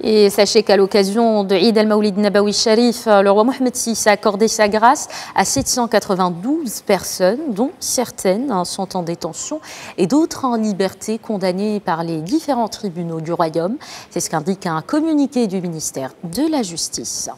Et sachez qu'à l'occasion de Eid al-Mawlid Nabawi Sharif, euh, le roi Mohamed VI a accordé sa grâce à 792 personnes, dont certaines hein, sont en détention et d'autres en liberté, condamnées par les différents tribunaux du royaume. C'est ce qu'indique un communiqué du ministère de la Justice.